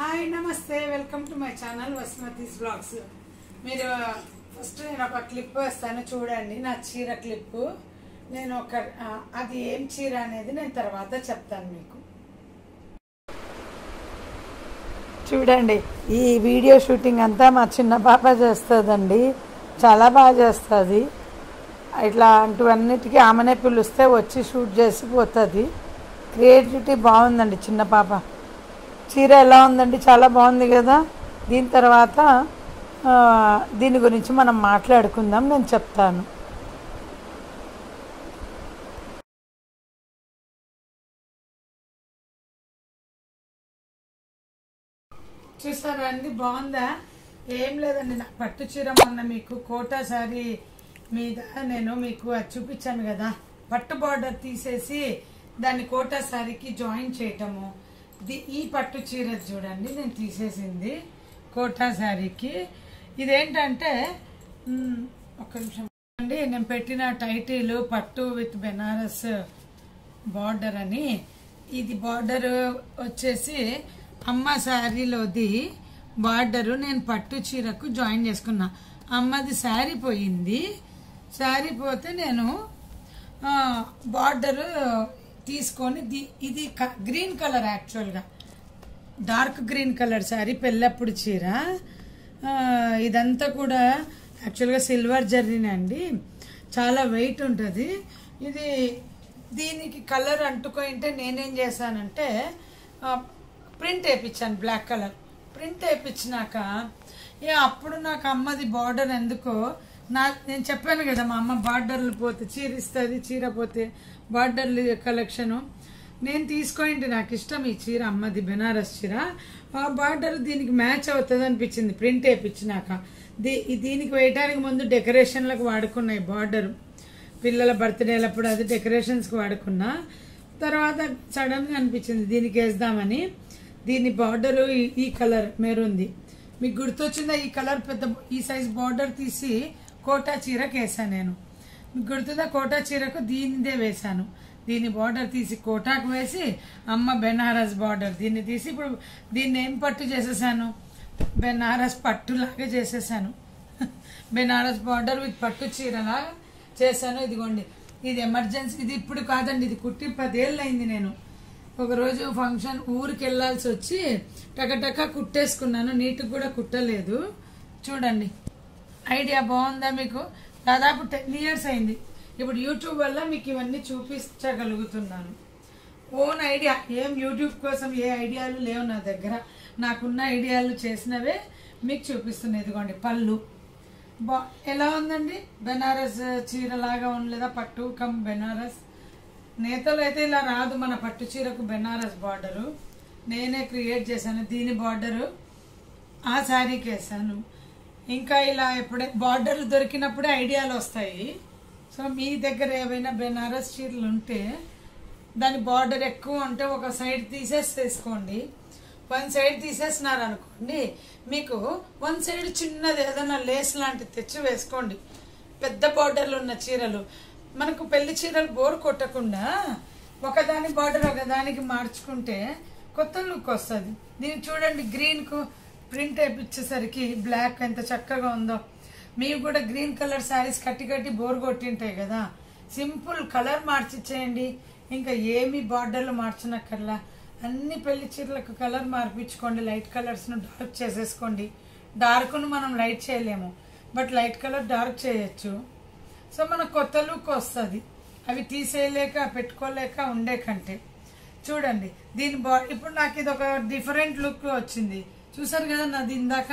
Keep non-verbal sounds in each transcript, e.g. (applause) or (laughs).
Hi నమస్తే. Welcome to my channel Vasumathi's blogs. మీరు first నేను ఒక క్లిప్ వేస్తాను చూడండి నా చీర క్లిప్. నేను ఒక అది ఏం చీర అనేది నేను తర్వాత చెప్తాను మీకు. చూడండి ఈ వీడియో షూటింగ్ అంతా మా చిన్న పాప చేస్తుందండి. చాలా బాగా చేస్తుంది. ఇట్లాంటివన్నిటికీ ఆమెనే పిలిస్తే వచ్చి షూట్ చేసి పోతుంది. క్రియేటివిటీ బాగుందండి చిన్న పాప. చీర ఎలా ఉందండి? చాలా బాగుంది కదా? దీని తర్వాత దీని గురించి మనం మాట్లాడుకుందాం. నేను చెప్తాను. చూసారా అండి? బాగుందా? ఏం లేదండి. నా పట్టు చీర మొన్న మీకు కోటా శారీ మీద నేను మీకు అది చూపించాను కదా. పట్టు బార్డర్ తీసేసి దాన్ని కోటా శారీకి జాయిన్ చేయటము. ఈ పట్టు చీర చూడండి నేను తీసేసింది కోటా శారీకి. ఇదేంటంటే ఒక నిమిషం అండి నేను పెట్టిన టైటిల్ పట్టు విత్ బెనారస్ బార్డర్ అని. ఇది బార్డర్ వచ్చేసి అమ్మ శారీలోది బార్డరు నేను పట్టు చీరకు జాయిన్ చేసుకున్నా. అమ్మది శారీ పోయింది. శారీ పోతే నేను బార్డరు తీసుకొని ఇది క- గ్రీన్ కలర్ యాక్చువల్గా. డార్క్ గ్రీన్ కలర్ శారీ పెళ్ళప్పుడు చీర. ఇదంతా కూడా యాక్చువల్గా సిల్వర్ జర్రీనండి చాలా వెయిట్ ఉంటుంది. ఇది దీనికి కలర్ అంటుకుంటే నేనేం చేశానంటే ప్రింట్ వేయించాను బ్లాక్ కలర్. ప్రింట్ వేయించినాక అప్పుడు నాకు అమ్మది బార్డర్ ఎందుకో నా నేను చెప్పాను కదా మా అమ్మ బార్డర్లు పోతే చీర ఇస్తుంది చీర పోతే బార్డర్లు కలెక్షను. నేను తీసుకోండి నాకు ఇష్టం ఈ చీర అమ్మది బెనారస్ చీర. ఆ బార్డర్ దీనికి మ్యాచ్ అవుతుంది అనిపించింది ప్రింట్ వేయించినాక. దీ దీనికి వేయడానికి ముందు డెకరేషన్లకు వాడుకున్నాయి బార్డర్. పిల్లల బర్త్డేలప్పుడు అది డెకరేషన్స్కి వాడుకున్నా. తర్వాత సడన్గా అనిపించింది దీనికి వేద్దామని. దీని బార్డరు ఈ కలర్ మెరూన్ది. మీకు గుర్తొచ్చిందా ఈ కలర్ పెద్ద ఈ సైజ్ బార్డర్ తీసి కోటా చీరకు వేసాను నేను. మీకు గుర్తుందా? కోటా చీరకు దీనిదే వేశాను. దీని బార్డర్ తీసి కోటాకు వేసి అమ్మ బెనారస్ బార్డర్ దీన్ని తీసి ఇప్పుడు దీన్ని ఏం పట్టు చేసేసాను? బెనారస్ పట్టులాగా చేసేసాను. (laughs) బెనారస్ బార్డర్ విత్ పట్టు చీరలా చేశాను. ఇదిగోండి. ఇది ఎమర్జెన్సీ ఇది ఇప్పుడు కాదండి. ఇది కుట్టి పదేళ్ళు అయింది నేను. ఒకరోజు ఫంక్షన్ ఊరికి వెళ్ళాల్సి వచ్చి టకటక కుట్టేసుకున్నాను. నీటికి కూడా కుట్టలేదు. చూడండి. ఐడియా బాగుందా మీకు? దాదాపు టెన్ ఇయర్స్ అయింది. ఇప్పుడు యూట్యూబ్ వల్ల మీకు ఇవన్నీ చూపించగలుగుతున్నాను. Own idea. ఏం యూట్యూబ్ కోసం ఏ ఐడియాలు లేవు నా దగ్గర. నాకున్న ఐడియాలు చేసినవే మీకు చూపిస్తున్నాయి ఇదిగోండి పళ్ళు. బా ఎలా ఉందండి? బెనారస్ చీర లాగా ఉండలేదా? పట్టు కమ్ బెనారస్. నేతలు అయితే ఇలా రాదు మన పట్టు చీరకు బెనారస్ బార్డరు. నేనే క్రియేట్ చేశాను దీని బార్డరు. ఆ శారీకి వేసాను. ఇంకా ఇలా ఎప్పుడే బార్డర్లు దొరికినప్పుడే ఐడియాలు వస్తాయి. సో మీ దగ్గర ఏవైనా బెనారస్ చీరలు ఉంటే దాని బార్డర్ ఎక్కువ ఉంటే ఒక సైడ్ తీసేసి వేసుకోండి. వన్ సైడ్ తీసేసినారు అనుకోండి మీకు వన్ సైడ్ చిన్నది ఏదైనా లేస్ లాంటిది తెచ్చి వేసుకోండి. పెద్ద బార్డర్లు ఉన్న చీరలు. మనకు పెళ్ళి చీరలు బోర్ కొట్టకుండా ఒకదాని బార్డర్ ఒకదానికి మార్చుకుంటే కొత్త లుక్ వస్తుంది. దీన్ని చూడండి గ్రీన్కు ప్రింట్ వేయించేసరికి బ్లాక్ ఎంత చక్కగా ఉందో. మీకు కూడా గ్రీన్ కలర్ శారీస్ కట్టి కట్టి బోర్ కొట్టింటాయి కదా. సింపుల్ కలర్ మార్చిచ్చేయండి. ఇంకా ఏమి బార్డర్లు మార్చనక్కర్లా. అన్ని పెళ్ళి చీరలకు కలర్ మార్పించుకోండి లైట్ కలర్స్ను డార్క్ చేసేసుకోండి. డార్క్ను మనం లైట్ చేయలేము. బట్ లైట్ కలర్ డార్క్ చేయొచ్చు. సో మన కొత్త లుక్ వస్తుంది. అవి తీసేయలేక పెట్టుకోలేక ఉండే కంటే. చూడండి. దీని బా ఇప్పుడు నాకు ఇది ఒక డిఫరెంట్ లుక్ వచ్చింది. చూసారు కదా నాది ఇందాక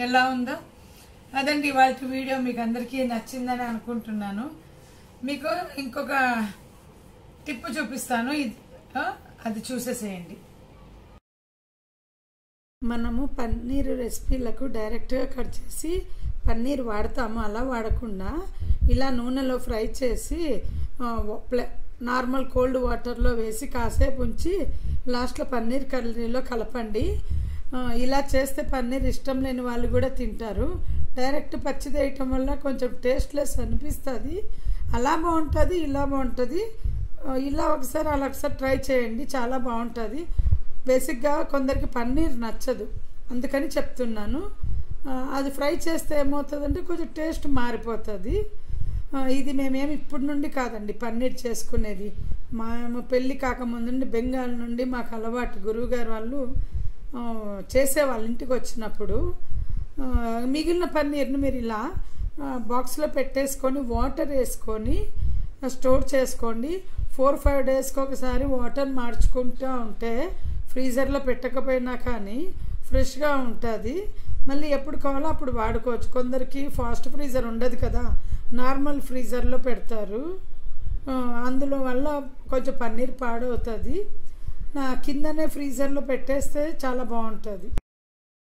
ఎలా ఉందో? అదండి ఇవాళ వీడియో మీకు అందరికీ నచ్చిందని అనుకుంటున్నాను. మీకు ఇంకొక టిప్ చూపిస్తాను. ఇది అది చూసేసేయండి. మనము పన్నీర్ రెసిపీలకు డైరెక్ట్గా కట్ చేసి పన్నీర్ వాడతాము. అలా వాడకుండా ఇలా నూనెలో ఫ్రై చేసి నార్మల్ కోల్డ్ వాటర్లో వేసి కాసేపు ఉంచి లాస్ట్లో పన్నీర్ కర్రీలో కలపండి. ఇలా చేస్తే పన్నీర్ ఇష్టం లేని వాళ్ళు కూడా తింటారు. డైరెక్ట్ పచ్చిది వేయటం వల్ల కొంచెం టేస్ట్లెస్ అనిపిస్తుంది. అలా బాగుంటుంది ఇలా బాగుంటుంది. ఇలా ఒకసారి అలా ఒకసారి ట్రై చేయండి చాలా బాగుంటుంది. బేసిక్గా కొందరికి పన్నీర్ నచ్చదు అందుకని చెప్తున్నాను. అది ఫ్రై చేస్తే ఏమవుతుందంటే కొంచెం టేస్ట్ మారిపోతుంది. ఇది మేమేమి ఇప్పటి నుండి కాదండి పన్నీర్ చేసుకునేది. మేము మా పెళ్ళి కాకముందు నుండి బెంగాల్ నుండి మాకు అలవాటు గురువుగారు వాళ్ళు చేసే వాళ్ళ ఇంటికి వచ్చినప్పుడు మిగిలిన పన్నీర్ని మీరు ఇలా బాక్స్లో పెట్టేసుకొని వాటర్ వేసుకొని స్టోర్ చేసుకోండి. ఫోర్ ఫైవ్ డేస్కి ఒకసారి వాటర్ మార్చుకుంటూ ఉంటే ఫ్రీజర్లో పెట్టకపోయినా కానీ ఫ్రెష్గా ఉంటుంది. మళ్ళీ ఎప్పుడు కావాలో అప్పుడు వాడుకోవచ్చు. కొందరికి ఫాస్ట్ ఫ్రీజర్ ఉండదు కదా. నార్మల్ ఫ్రీజర్లో పెడతారు. అందులో వల్ల కొంచెం పన్నీర్ పాడవుతుంది. కిందనే ఫ్రీజర్లో పెట్టేస్తే చాలా బాగుంటుంది.